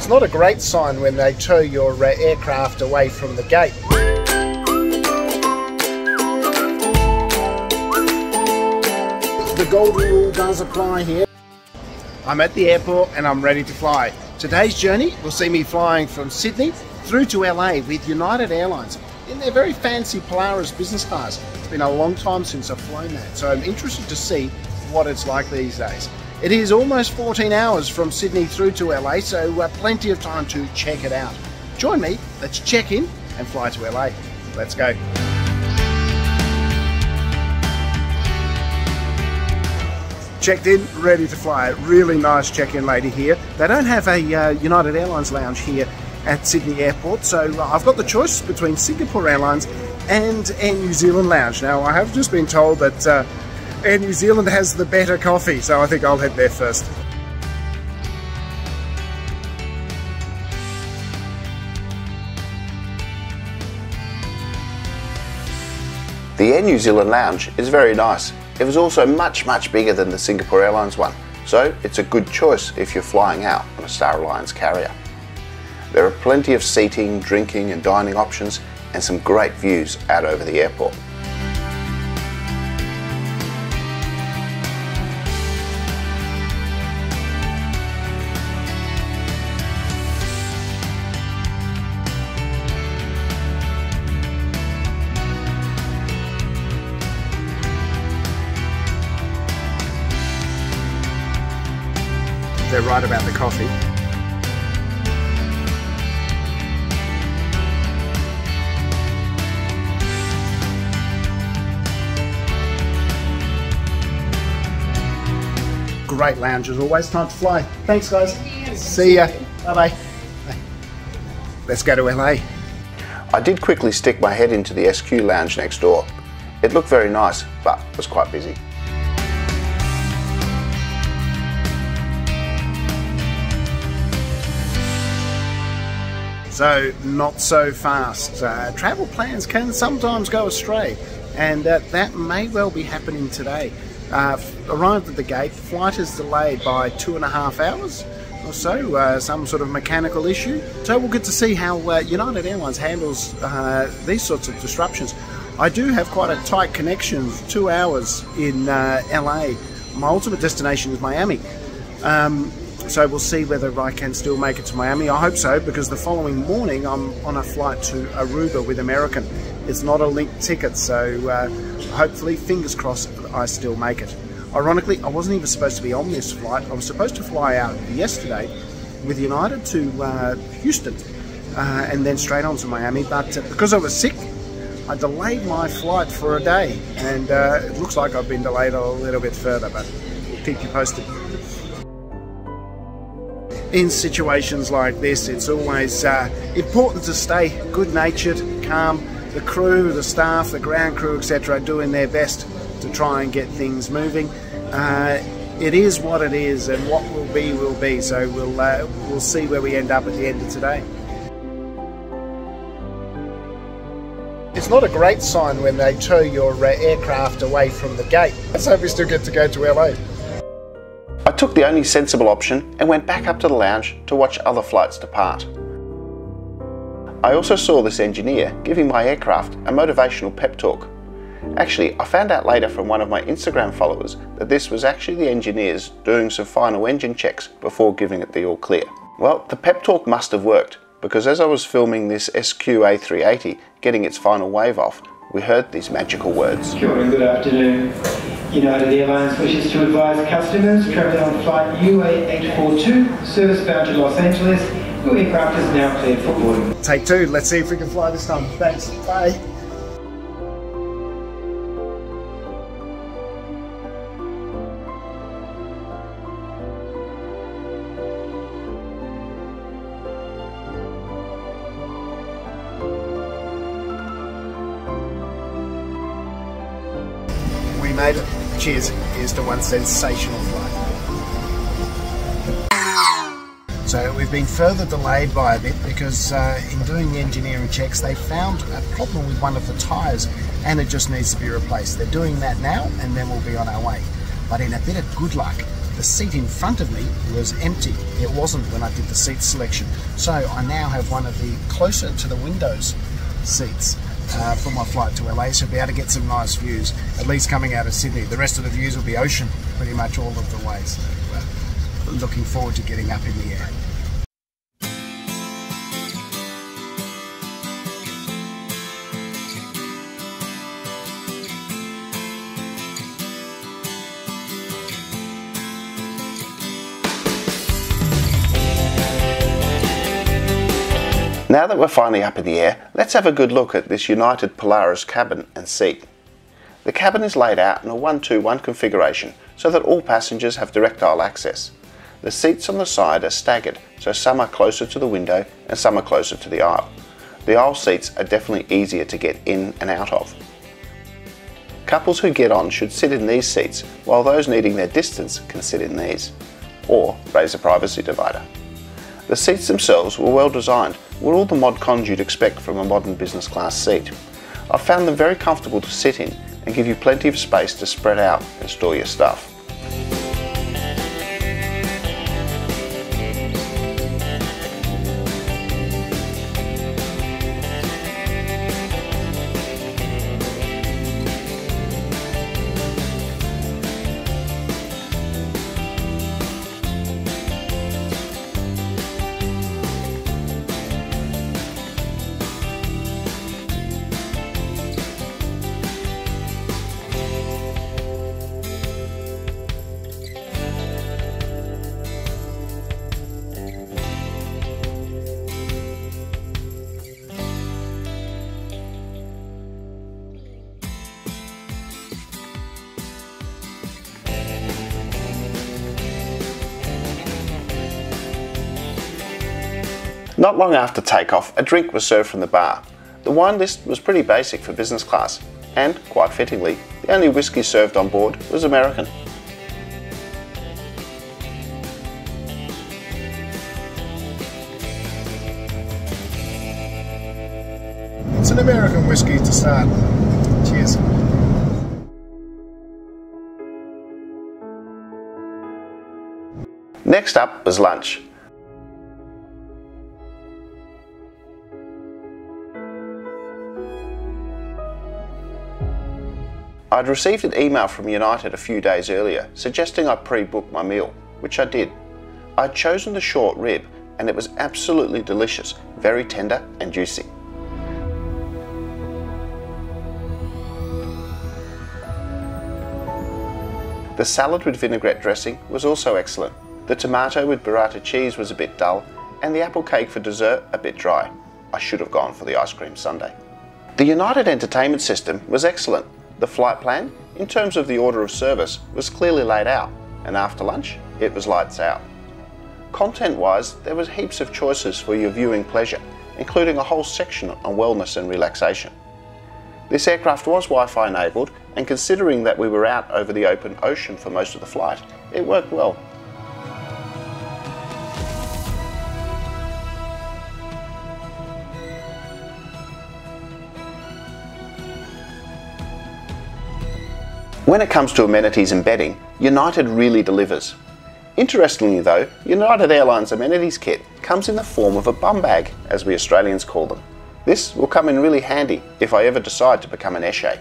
It's not a great sign when they tow your uh, aircraft away from the gate. The golden rule does apply here. I'm at the airport and I'm ready to fly. Today's journey will see me flying from Sydney through to LA with United Airlines in their very fancy Polaris business class. It's been a long time since I've flown that, so I'm interested to see what it's like these days. It is almost 14 hours from Sydney through to LA, so uh, plenty of time to check it out. Join me, let's check in and fly to LA. Let's go. checked in, ready to fly. Really nice check-in lady here. They don't have a uh, United Airlines lounge here at Sydney Airport, so uh, I've got the choice between Singapore Airlines and Air New Zealand lounge. Now, I have just been told that uh, Air New Zealand has the better coffee, so I think I'll head there first. The Air New Zealand lounge is very nice. It was also much, much bigger than the Singapore Airlines one, so it's a good choice if you're flying out on a Star Alliance carrier. There are plenty of seating, drinking and dining options and some great views out over the airport. They're right about the coffee. Great lounge as always. Time to fly. Thanks, guys. See ya. Bye bye. Let's go to LA. I did quickly stick my head into the SQ lounge next door. It looked very nice, but was quite busy. So, not so fast. Uh, travel plans can sometimes go astray, and uh, that may well be happening today. Uh, arrived at the gate, flight is delayed by two and a half hours or so, uh, some sort of mechanical issue. So, we'll get to see how uh, United Airlines handles uh, these sorts of disruptions. I do have quite a tight connection, two hours in LA. My ultimate destination is Miami. Um, so we'll see whether I can still make it to Miami. I hope so because the following morning I'm on a flight to Aruba with American. It's not a linked ticket, so uh, hopefully, fingers crossed, I still make it. Ironically, I wasn't even supposed to be on this flight. I was supposed to fly out yesterday with United to uh, Houston uh, and then straight on to Miami, but uh, because I was sick, I delayed my flight for a day, and uh, it looks like I've been delayed a little bit further, but keep you posted in situations like this, it's always uh, important to stay good natured, calm. The crew, the staff, the ground crew, etc., are doing their best to try and get things moving. Uh, it is what it is, and what will be will be. So we'll uh, we'll see where we end up at the end of today. It's not a great sign when they tow your uh, aircraft away from the gate. Let's hope we still get to go to LA. Took the only sensible option and went back up to the lounge to watch other flights depart. I also saw this engineer giving my aircraft a motivational pep talk. Actually, I found out later from one of my Instagram followers that this was actually the engineers doing some final engine checks before giving it the all clear. Well, the pep talk must have worked because as I was filming this SQ-A380 getting its final wave off, we heard these magical words. Good afternoon. United Airlines wishes to advise customers travelling on flight UA842, service bound to Los Angeles, your aircraft is now cleared for boarding. Take two, let's see if we can fly this time. Thanks, bye. We made it. Cheers. Here's to one sensational flight. So we've been further delayed by a bit because uh, in doing the engineering checks they found a problem with one of the tyres and it just needs to be replaced. They're doing that now and then we'll be on our way. But in a bit of good luck, the seat in front of me was empty. It wasn't when I did the seat selection. So I now have one of the closer to the windows seats uh, for my flight to LA, so be able to get some nice views, at least coming out of Sydney. The rest of the views will be ocean pretty much all of the way. So uh, looking forward to getting up in the air. Now that we're finally up in the air, let's have a good look at this United Polaris cabin and seat. The cabin is laid out in a 1-2-1 configuration so that all passengers have direct aisle access. The seats on the side are staggered, so some are closer to the window and some are closer to the aisle. The aisle seats are definitely easier to get in and out of. Couples who get on should sit in these seats, while those needing their distance can sit in these, or raise a privacy divider. The seats themselves were well designed, with all the mod cons you'd expect from a modern business class seat. I found them very comfortable to sit in and give you plenty of space to spread out and store your stuff. Not long after takeoff, a drink was served from the bar. The wine list was pretty basic for business class, and, quite fittingly, the only whisky served on board was American. It's an American whiskey to start. Cheers. Next up was lunch. I'd received an email from United a few days earlier suggesting I pre-book my meal, which I did. I'd chosen the short rib and it was absolutely delicious, very tender and juicy. The salad with vinaigrette dressing was also excellent. The tomato with burrata cheese was a bit dull and the apple cake for dessert a bit dry. I should have gone for the ice cream sundae. The United entertainment system was excellent the flight plan, in terms of the order of service, was clearly laid out, and after lunch, it was lights out. Content-wise, there was heaps of choices for your viewing pleasure, including a whole section on wellness and relaxation. This aircraft was Wi-Fi enabled, and considering that we were out over the open ocean for most of the flight, it worked well. When it comes to amenities and bedding, United really delivers. Interestingly though, United Airlines amenities kit comes in the form of a bum bag, as we Australians call them. This will come in really handy if I ever decide to become an eshay.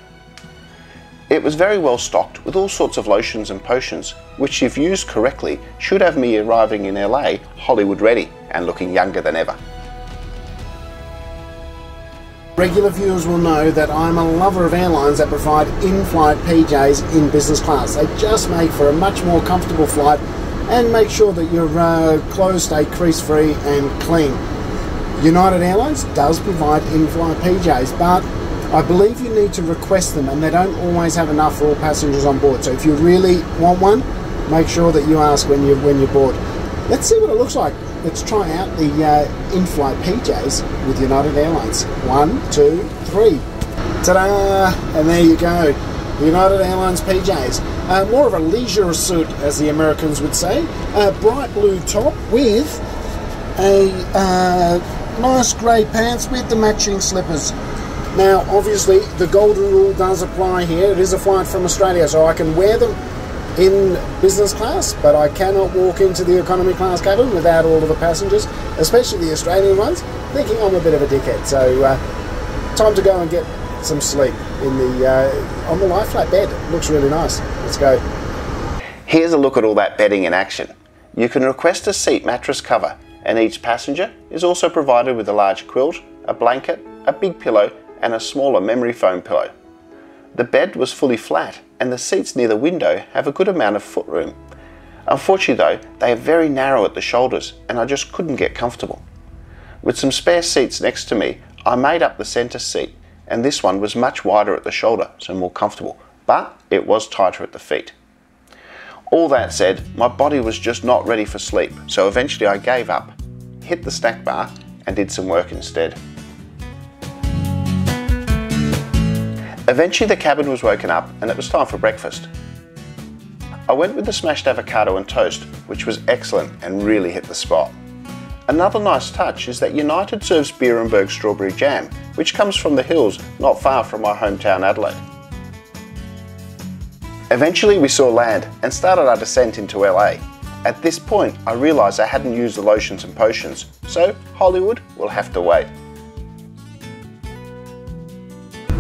It was very well stocked with all sorts of lotions and potions, which if used correctly should have me arriving in LA Hollywood ready and looking younger than ever. Regular viewers will know that I'm a lover of airlines that provide in-flight PJs in business class. They just make for a much more comfortable flight and make sure that your uh, clothes stay crease-free and clean. United Airlines does provide in-flight PJs, but I believe you need to request them and they don't always have enough for all passengers on board. So if you really want one, make sure that you ask when you when you're board. Let's see what it looks like let's try out the uh, in-flight PJs with United Airlines. One, two, three. Ta-da! And there you go. United Airlines PJs. Uh, more of a leisure suit, as the Americans would say. A bright blue top with a uh, nice grey pants with the matching slippers. Now, obviously, the golden rule does apply here. It is a flight from Australia, so I can wear them in business class, but I cannot walk into the economy class cabin without all of the passengers, especially the Australian ones, thinking I'm a bit of a dickhead. So, uh, time to go and get some sleep in the uh, on the lie flat bed. looks really nice. Let's go. Here's a look at all that bedding in action. You can request a seat mattress cover, and each passenger is also provided with a large quilt, a blanket, a big pillow, and a smaller memory foam pillow. The bed was fully flat, and the seats near the window have a good amount of footroom. Unfortunately though, they are very narrow at the shoulders and I just couldn't get comfortable. With some spare seats next to me, I made up the centre seat and this one was much wider at the shoulder, so more comfortable, but it was tighter at the feet. All that said, my body was just not ready for sleep, so eventually I gave up, hit the snack bar and did some work instead. Eventually the cabin was woken up and it was time for breakfast. I went with the smashed avocado and toast, which was excellent and really hit the spot. Another nice touch is that United serves Beerenberg strawberry jam, which comes from the hills not far from my hometown Adelaide. Eventually we saw land and started our descent into LA. At this point I realised I hadn't used the lotions and potions, so Hollywood will have to wait.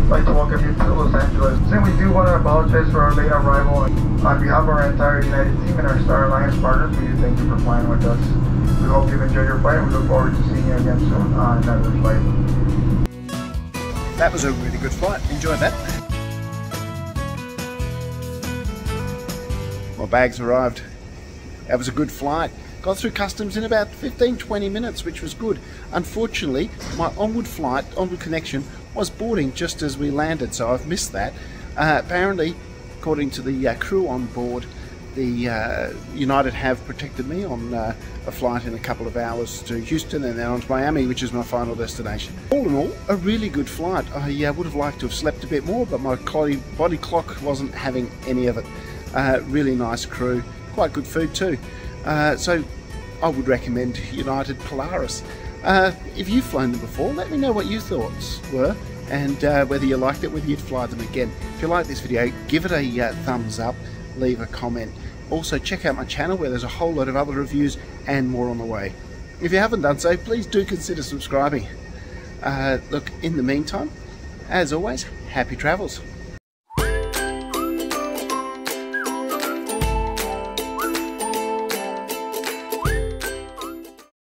Like to welcome you to Los Angeles. And we do want to apologize for our late arrival. On behalf of our entire United team and our Star Alliance partners, we do thank you for flying with us. We hope you've enjoyed your flight. and We look forward to seeing you again soon on another flight. That was a really good flight. Enjoyed that. My bags arrived. That was a good flight. Got through customs in about 15-20 minutes, which was good. Unfortunately, my onward flight, onward connection, was boarding just as we landed, so I've missed that. Uh, apparently, according to the uh, crew on board, the uh, United have protected me on uh, a flight in a couple of hours to Houston and then on to Miami, which is my final destination. All in all, a really good flight. I uh, would have liked to have slept a bit more, but my body clock wasn't having any of it. Uh, really nice crew, quite good food too. Uh, so I would recommend United Polaris. Uh, if you've flown them before, let me know what your thoughts were and uh, whether you liked it, whether you'd fly them again. If you like this video, give it a uh, thumbs up, leave a comment. Also, check out my channel where there's a whole lot of other reviews and more on the way. If you haven't done so, please do consider subscribing. Uh, look, in the meantime, as always, happy travels.